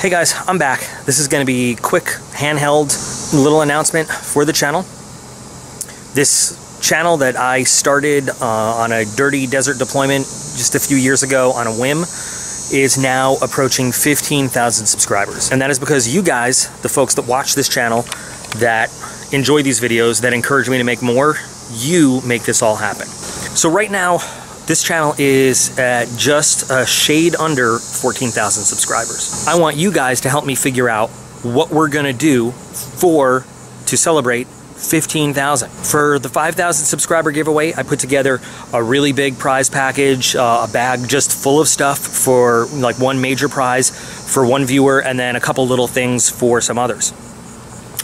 Hey guys, I'm back. This is going to be quick, handheld, little announcement for the channel. This channel that I started uh, on a dirty desert deployment just a few years ago on a whim is now approaching 15,000 subscribers. And that is because you guys, the folks that watch this channel, that enjoy these videos, that encourage me to make more, you make this all happen. So right now, this channel is at just a shade under 14,000 subscribers. I want you guys to help me figure out what we're gonna do for, to celebrate 15,000. For the 5,000 subscriber giveaway, I put together a really big prize package, uh, a bag just full of stuff for like one major prize for one viewer and then a couple little things for some others.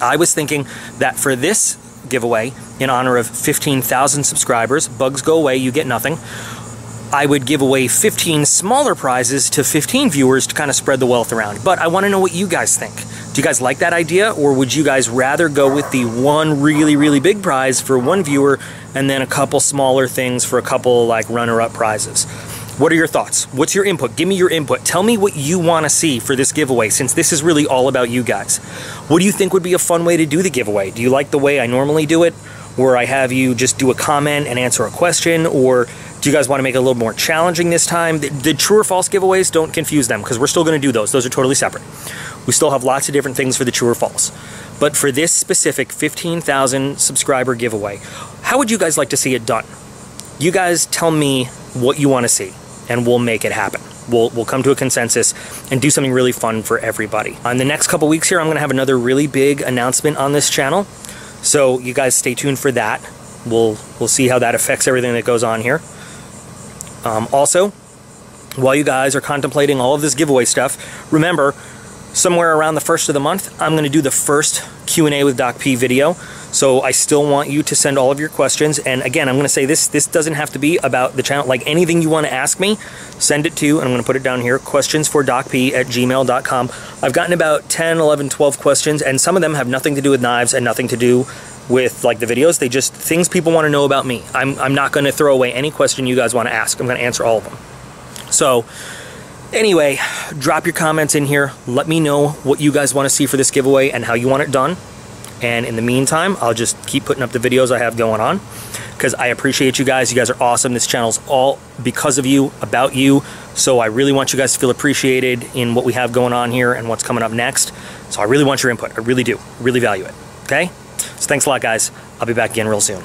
I was thinking that for this giveaway, in honor of 15,000 subscribers, bugs go away, you get nothing, I would give away 15 smaller prizes to 15 viewers to kind of spread the wealth around. But I want to know what you guys think. Do you guys like that idea, or would you guys rather go with the one really, really big prize for one viewer and then a couple smaller things for a couple like runner up prizes? What are your thoughts? What's your input? Give me your input. Tell me what you want to see for this giveaway since this is really all about you guys. What do you think would be a fun way to do the giveaway? Do you like the way I normally do it, where I have you just do a comment and answer a question, or do you guys want to make it a little more challenging this time? The, the true or false giveaways, don't confuse them because we're still going to do those. Those are totally separate. We still have lots of different things for the true or false. But for this specific 15,000 subscriber giveaway, how would you guys like to see it done? You guys tell me what you want to see and we'll make it happen. We'll, we'll come to a consensus and do something really fun for everybody. On the next couple weeks here, I'm going to have another really big announcement on this channel. So you guys stay tuned for that. We'll, we'll see how that affects everything that goes on here. Um, also, while you guys are contemplating all of this giveaway stuff, remember, somewhere around the first of the month, I'm going to do the first Q&A with Doc P video. So I still want you to send all of your questions. And again, I'm going to say this, this doesn't have to be about the channel. Like anything you want to ask me, send it to, and I'm going to put it down here, questions for docp at gmail.com. I've gotten about 10, 11, 12 questions, and some of them have nothing to do with knives and nothing to do with like the videos. They just, things people want to know about me. I'm, I'm not going to throw away any question you guys want to ask. I'm going to answer all of them. So anyway, drop your comments in here. Let me know what you guys want to see for this giveaway and how you want it done. And in the meantime, I'll just keep putting up the videos I have going on because I appreciate you guys. You guys are awesome. This channel's all because of you, about you. So I really want you guys to feel appreciated in what we have going on here and what's coming up next. So I really want your input. I really do. Really value it. Okay? So thanks a lot, guys. I'll be back again real soon.